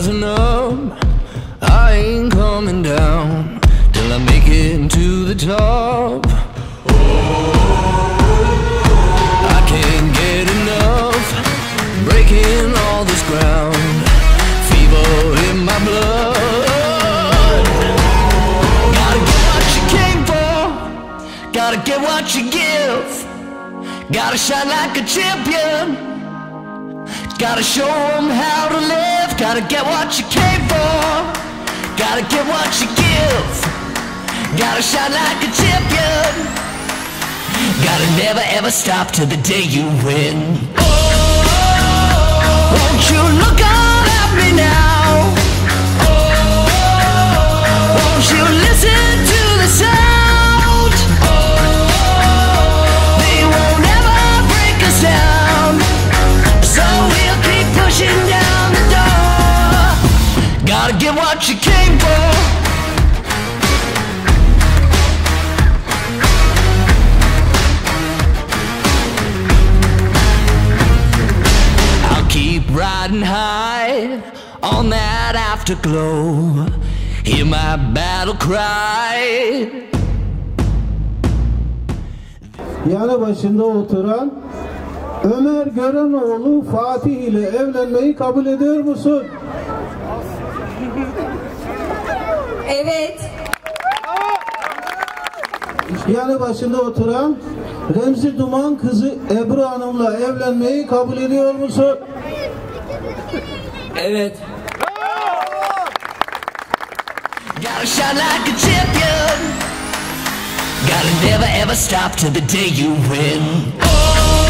rising up. I ain't coming down till I make it to the top. I can't get enough, breaking all this ground. Fever in my blood. Gotta get what you came for, gotta get what you give. Gotta shine like a champion, gotta show them how to live. Gotta get what you came for Gotta get what you give Gotta shine like a champion Gotta never ever stop till the day you win Oh, won't you look on at me now get what you came for. riding high on that afterglow. Hear my battle cry. Yanı başında oturan Ömer Görenoğlu Fatih ile evlenmeyi kabul ediyor musun? Evet. Yanı başında oturan Remzi Duman kızı Ebru Hanım'la evlenmeyi kabul ediyor musun? Evet. Gotta never ever stop till the day you win. Oh.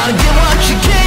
Gotta get what you get.